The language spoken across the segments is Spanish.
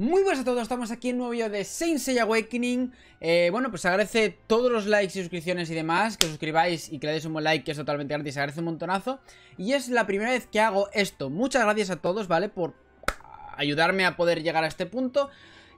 Muy buenas a todos, estamos aquí en un nuevo vídeo de Saint Awakening. Eh, Bueno, pues agradece todos los likes y suscripciones y demás Que os suscribáis y que le deis un buen like que es totalmente gratis, agradece un montonazo. Y es la primera vez que hago esto. Muchas gracias a todos, ¿vale? Por ayudarme a poder llegar a este punto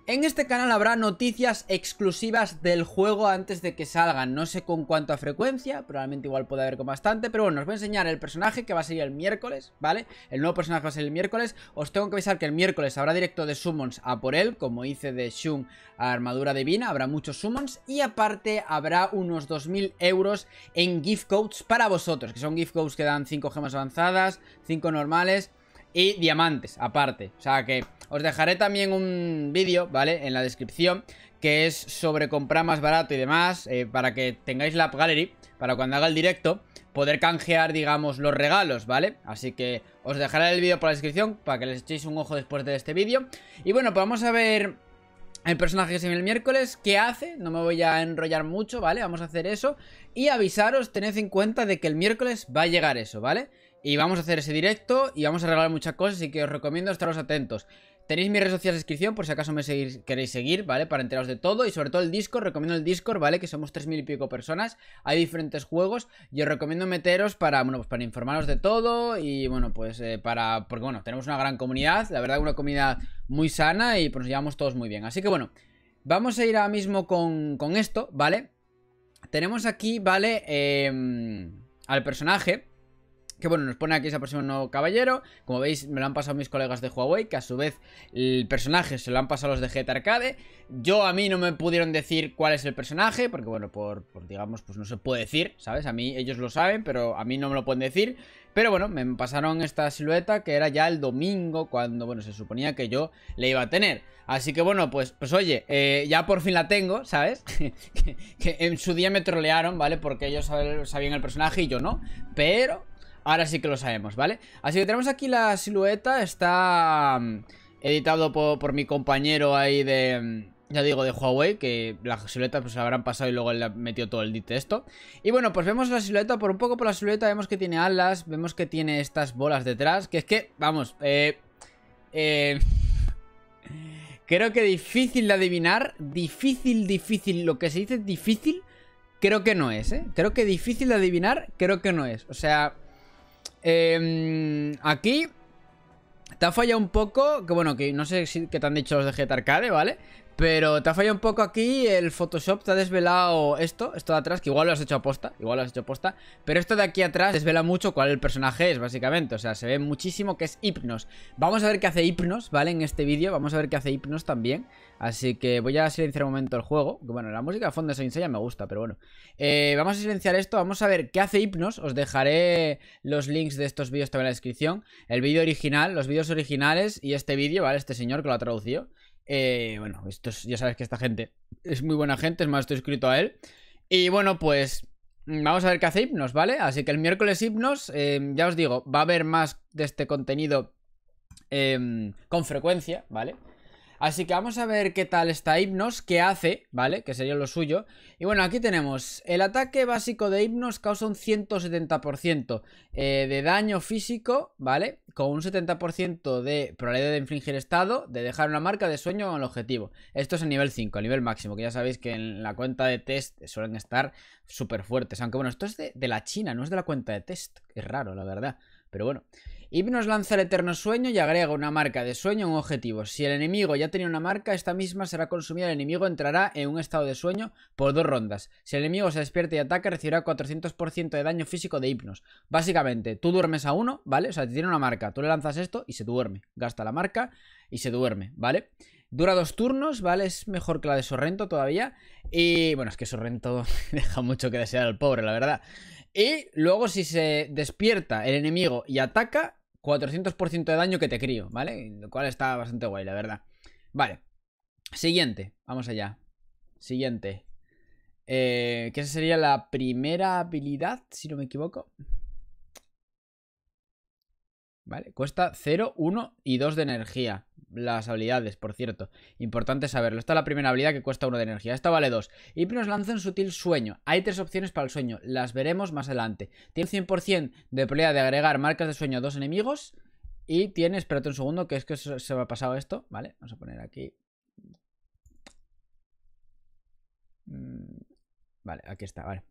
en este canal habrá noticias exclusivas del juego antes de que salgan, no sé con cuánta frecuencia, probablemente igual puede haber con bastante, pero bueno, os voy a enseñar el personaje que va a ser el miércoles, ¿vale? El nuevo personaje va a ser el miércoles, os tengo que avisar que el miércoles habrá directo de summons a por él, como hice de Shun a Armadura Divina, habrá muchos summons, y aparte habrá unos 2000 euros en gift codes para vosotros, que son gift codes que dan 5 gemas avanzadas, 5 normales y diamantes, aparte, o sea que... Os dejaré también un vídeo, ¿vale? En la descripción que es sobre comprar más barato y demás, eh, para que tengáis la App Gallery, para cuando haga el directo, poder canjear, digamos, los regalos, ¿vale? Así que os dejaré el vídeo por la descripción, para que les echéis un ojo después de este vídeo. Y bueno, pues vamos a ver el personaje que se viene el miércoles, ¿qué hace? No me voy a enrollar mucho, ¿vale? Vamos a hacer eso. Y avisaros, tened en cuenta de que el miércoles va a llegar eso, ¿vale? Y vamos a hacer ese directo y vamos a regalar muchas cosas, así que os recomiendo estaros atentos. Tenéis mis redes sociales en descripción por si acaso me queréis seguir, ¿vale? Para enteraros de todo y sobre todo el Discord, recomiendo el Discord, ¿vale? Que somos 3.000 y pico personas, hay diferentes juegos y os recomiendo meteros para, bueno, pues para informaros de todo y, bueno, pues eh, para, porque, bueno, tenemos una gran comunidad, la verdad una comunidad muy sana y pues nos llevamos todos muy bien. Así que, bueno, vamos a ir ahora mismo con, con esto, ¿vale? Tenemos aquí, ¿vale? Eh, al personaje que bueno, nos pone aquí ese próximo nuevo caballero. Como veis, me lo han pasado mis colegas de Huawei, que a su vez el personaje se lo han pasado los de GT Arcade. Yo a mí no me pudieron decir cuál es el personaje, porque bueno, por, digamos, pues no se puede decir, ¿sabes? A mí ellos lo saben, pero a mí no me lo pueden decir. Pero bueno, me pasaron esta silueta que era ya el domingo, cuando, bueno, se suponía que yo le iba a tener. Así que bueno, pues, pues oye, eh, ya por fin la tengo, ¿sabes? que, en su día me trolearon, ¿vale? Porque ellos sabían el personaje y yo no. Pero Ahora sí que lo sabemos, ¿vale? Así que tenemos aquí la silueta, está mm, editado por, mi compañero ahí de... Mm, ya digo, de Huawei, que la silueta pues habrán pasado y luego él le metió todo el texto. Y bueno, pues vemos la silueta, por un poco por la silueta vemos que tiene alas, vemos que tiene estas bolas detrás, que es que, vamos, eh... Eh... Creo que difícil de adivinar, difícil, difícil, lo que se dice difícil, creo que no es, ¿eh? Creo que difícil de adivinar, creo que no es. O sea, eh, aquí te ha fallado un poco, que bueno, que no sé si, qué te han dicho los de GTA Arcade, ¿vale? Pero te ha fallado un poco aquí, el Photoshop te ha desvelado esto, esto de atrás, que igual lo has hecho aposta, igual lo has hecho aposta, pero esto de aquí atrás desvela mucho cuál el personaje es, básicamente, o sea, se ve muchísimo que es Hypnos. Vamos a ver qué hace Hypnos, ¿vale? En este vídeo, vamos a ver qué hace Hypnos también, así que voy a silenciar un momento el juego, bueno, la música de fondo de Saint me gusta, pero bueno. Eh, vamos a silenciar esto, vamos a ver qué hace Hypnos, os dejaré los links de estos vídeos también en la descripción, el vídeo original, los vídeos originales y este vídeo, ¿vale? Este señor que lo ha traducido. Eh, bueno, esto ya sabes que esta gente es muy buena gente, es más, estoy escrito a él. Y bueno, pues vamos a ver qué hace Hipnos, ¿vale? Así que el miércoles Hipnos, em, ya os digo, va a haber más de este contenido em, con frecuencia, ¿vale? Así que vamos a ver qué tal está Hipnos, qué hace, ¿vale? Que sería lo suyo. Y bueno, aquí tenemos, el ataque básico de Hipnos causa un 170% eh, de daño físico, ¿vale? Con un 70% de probabilidad de infligir estado, de dejar una marca de sueño en el objetivo. Esto es a nivel 5, a nivel máximo, que ya sabéis que en la cuenta de test suelen estar súper fuertes. Aunque bueno, esto es de, de la China, no es de la cuenta de test. Es raro, la verdad. Pero bueno. Hipnos lanza el eterno sueño y agrega una marca de sueño a un objetivo. Si el enemigo ya tenía una marca, esta misma será consumida. El enemigo entrará en un estado de sueño por dos rondas. Si el enemigo se despierta y ataca, recibirá 400% de daño físico de hipnos. Básicamente, tú duermes a uno, ¿vale? O sea, te tiene una marca. Tú le lanzas esto y se duerme. Gasta la marca y se duerme, ¿vale? Dura dos turnos, ¿vale? Es mejor que la de Sorrento todavía. Y bueno, es que Sorrento deja mucho que desear al pobre, la verdad. Y luego si se despierta el enemigo y ataca, 400% de daño que te crío, ¿vale? Lo cual está bastante guay, la verdad. Vale. Siguiente. Vamos allá. Siguiente. Eh, que esa sería la primera habilidad, si no me equivoco. Vale, cuesta 0, 1 y 2 de energía las habilidades, por cierto. Importante saberlo. Esta es la primera habilidad que cuesta 1 de energía. Esta vale 2. Y nos lanza un sutil sueño. Hay tres opciones para el sueño. Las veremos más adelante. Tiene 100% de probabilidad de agregar marcas de sueño a dos enemigos. Y tiene, espérate un segundo, que es que se me ha pasado esto, ¿vale? Vamos a poner aquí. Mm, vale, aquí está, vale.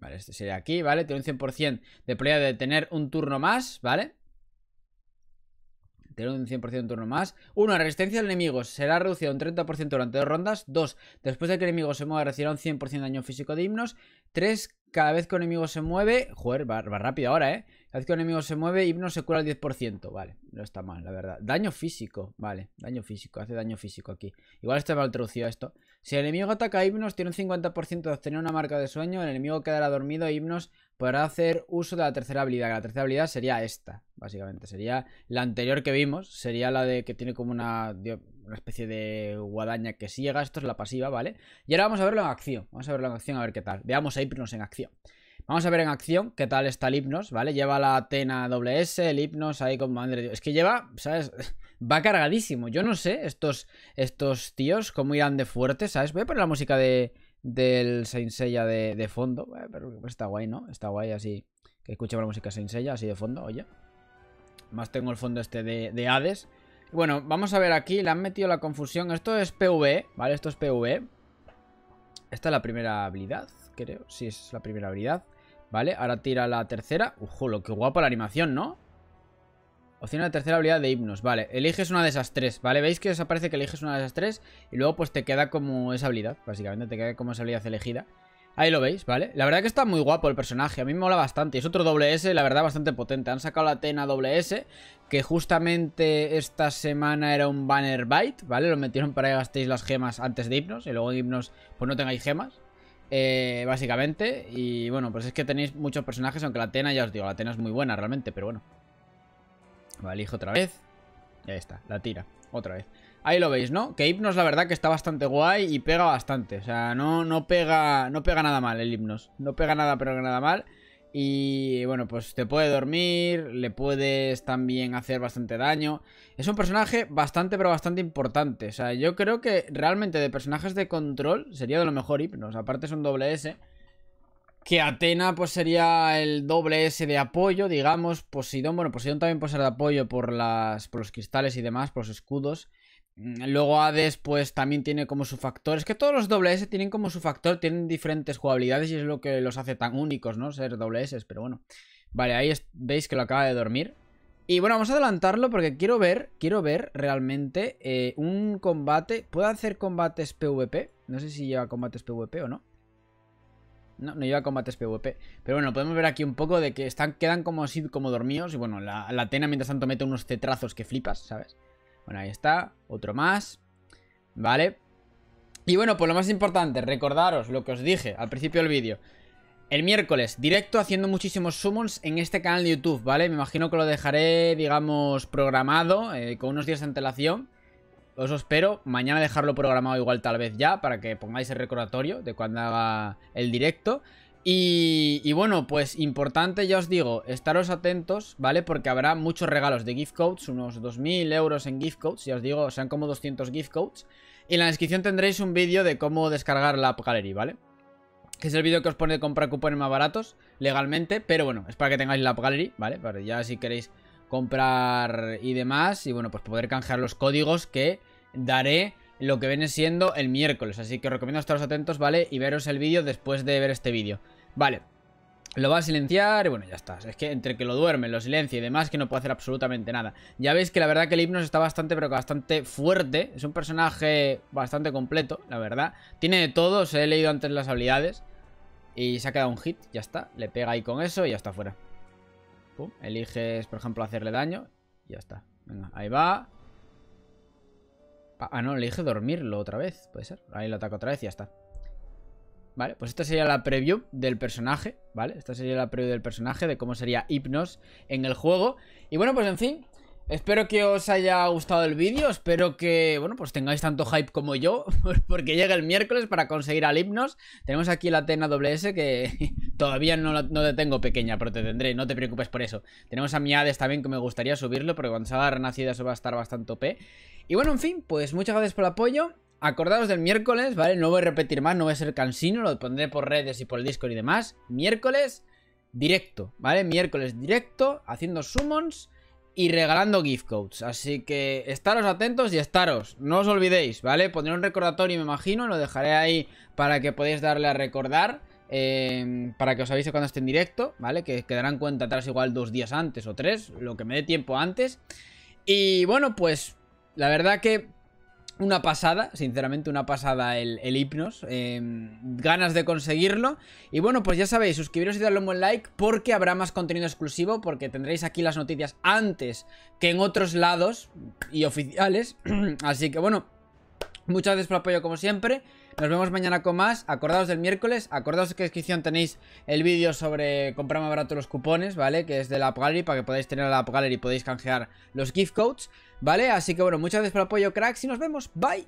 Vale, este sería aquí, ¿vale? Tiene un 100% de probabilidad de tener un turno más, ¿vale? Tener un 100% de turno más. Uno, la resistencia del enemigo será reducida un 30% durante dos rondas. Dos, después de que el enemigo se mueva recibirá un 100% de daño físico de himnos. Tres, cada vez que un enemigo se mueve... Joder, va, rápido ahora, ¿eh? Cada vez que un enemigo se mueve, Hipno se cura al 10%. Vale, no está mal, la verdad. Daño físico, vale. Daño físico, hace daño físico aquí. Igual está mal traducido esto. Si el enemigo ataca a Hipnos, tiene un 50% de obtener una marca de sueño. El enemigo quedará dormido e Hipnos podrá hacer uso de la tercera habilidad. La tercera habilidad sería esta, básicamente. Sería la anterior que vimos. Sería la de que tiene como una, una especie de guadaña que ciega. Esto es la pasiva, ¿vale? Y ahora vamos a verlo en acción. Vamos a verlo en acción a ver qué tal. Veamos a Hipnos en acción. Vamos a ver en acción qué tal está el Hipnos, ¿vale? Lleva la Atena WS, el Hipnos ahí con madre de Es que lleva, ¿sabes? Va cargadísimo. Yo no sé estos, estos tíos cómo irán de fuerte, ¿sabes? Voy a poner la música de, del Saint Seiya de, fondo. Pero está guay, ¿no? Está guay así. Que escuche la música Saint así de fondo, oye. Más tengo el fondo este de, de Hades. Bueno, vamos a ver aquí. Le han metido la confusión. Esto es PV, ¿vale? Esto es PV. Esta es la primera habilidad, creo. Sí, es la primera habilidad. Vale, ahora tira la tercera. Ujo, lo que guapa la animación, ¿no? Opción de tercera habilidad de himnos. Vale, eliges una de esas tres, ¿vale? ¿Veis que desaparece que eliges una de esas tres? Y luego pues te queda como esa habilidad, básicamente. Te queda como esa habilidad elegida. Ahí lo veis, ¿vale? La verdad que está muy guapo el personaje, a mí me mola bastante. Es otro doble S, la verdad, bastante potente. Han sacado la Atena doble S, que justamente esta semana era un banner byte, ¿vale? Lo metieron para que gastéis las gemas antes de himnos, y luego en himnos pues no tengáis gemas. Eh, básicamente. Y bueno, pues es que tenéis muchos personajes, aunque la Atena, ya os digo, la Atena es muy buena realmente, pero bueno. Vale, elijo otra vez. Y ahí está, la tira, otra vez. Ahí lo veis, ¿no? Que Hipnos la verdad que está bastante guay y pega bastante. O sea, no, no, pega, no pega nada mal el Hipnos. No pega nada, pero nada mal. Y bueno, pues te puede dormir, le puedes también hacer bastante daño. Es un personaje bastante, pero bastante importante. O sea, yo creo que realmente de personajes de control sería de lo mejor Hipnos. Aparte es un doble S. Que Atena pues sería el doble S de apoyo, digamos. Poseidón, bueno, Poseidón también puede ser de apoyo por, las, por los cristales y demás, por los escudos. Mm, luego Hades pues también tiene como su factor. Es que todos los doble S tienen como su factor, tienen diferentes jugabilidades y es lo que los hace tan únicos, ¿no? Ser doble S, pero bueno. Vale, ahí veis que lo acaba de dormir. Y bueno, vamos a adelantarlo porque quiero ver, quiero ver realmente eh, un combate. ¿Puedo hacer combates PvP? No sé si lleva combates PvP o no. No, no lleva combates PvP. Pero bueno, podemos ver aquí un poco de que están, quedan como así, como dormidos. Y bueno, la, la Atena mientras tanto mete unos cetrazos que flipas, ¿sabes? Bueno, ahí está. Otro más. Vale. Y bueno, pues lo más importante, recordaros lo que os dije al principio del vídeo. El miércoles, directo haciendo muchísimos summons en este canal de YouTube, ¿vale? Me imagino que lo dejaré, digamos, programado, eh, con unos días de antelación. Os espero. Mañana dejarlo programado igual tal vez ya, para que pongáis el recordatorio de cuando haga el directo. Y, bueno, pues importante, ya os digo, estaros atentos, ¿vale? Porque habrá muchos regalos de gift codes, unos 2.000 euros en gift codes, ya os digo, sean como 200 gift codes. Y en la descripción tendréis un vídeo de cómo descargar la App Gallery, ¿vale? Que es el vídeo que os pone de comprar cupones más baratos, legalmente, pero bueno, es para que tengáis la App Gallery, ¿vale? Para ya si queréis comprar y demás, y bueno, pues poder canjear los códigos que daré lo que viene siendo el miércoles. Así que os recomiendo estaros atentos, ¿vale? Y veros el vídeo después de ver este vídeo. Vale. Lo va a silenciar y bueno, ya está. Es que entre que lo duerme, lo silencia y demás, que no puede hacer absolutamente nada. Ya veis que la verdad que el Hipnos está bastante, pero bastante fuerte. Es un personaje bastante completo, la verdad. Tiene de todo, os he leído antes las habilidades. Y se ha quedado un hit, ya está. Le pega ahí con eso y ya está fuera. Eliges, por ejemplo, hacerle daño. Y ya está. Venga, ahí va. Ah, no, le dije dormirlo otra vez. Puede ser. Ahí lo ataco otra vez y ya está. Vale, pues esta sería la preview del personaje, ¿vale? Esta sería la preview del personaje, de cómo sería Hypnos en el juego. Y bueno, pues en fin, espero que os haya gustado el vídeo, espero que, bueno, pues tengáis tanto hype como yo, porque llega el miércoles para conseguir al Hypnos. Tenemos aquí la Tena WS que todavía no, no te tengo pequeña, pero te tendré, no te preocupes por eso. Tenemos a Miades también que me gustaría subirlo, porque cuando salga renacida eso va a estar bastante OP. Y bueno, en fin, pues muchas gracias por el apoyo. Acordaos del miércoles, ¿vale? No voy a repetir más, no voy a ser cansino, lo pondré por redes y por el Discord y demás. Miércoles directo, ¿vale? Miércoles directo, haciendo summons y regalando gift codes. Así que estaros atentos y estaros, no os olvidéis, ¿vale? Pondré un recordatorio, me imagino, lo dejaré ahí para que podáis darle a recordar. Eh, para que os avise cuando esté en directo, ¿vale? Que quedarán cuenta atrás igual dos días antes o tres, lo que me dé tiempo antes. Y bueno, pues la verdad que una pasada, sinceramente, una pasada el, el hipnos. Em, ganas de conseguirlo. Y bueno, pues ya sabéis, suscribiros y darle un buen like porque habrá más contenido exclusivo. Porque tendréis aquí las noticias antes que en otros lados y oficiales. Así que bueno, muchas gracias por el apoyo como siempre. Nos vemos mañana con más. Acordaos del miércoles. Acordaos que en descripción tenéis el vídeo sobre comprar más barato los cupones, ¿vale? Que es de la App Gallery para que podáis tener la App Gallery y podéis canjear los gift codes, ¿vale? Así que bueno, muchas gracias por el apoyo, cracks. Y nos vemos. Bye.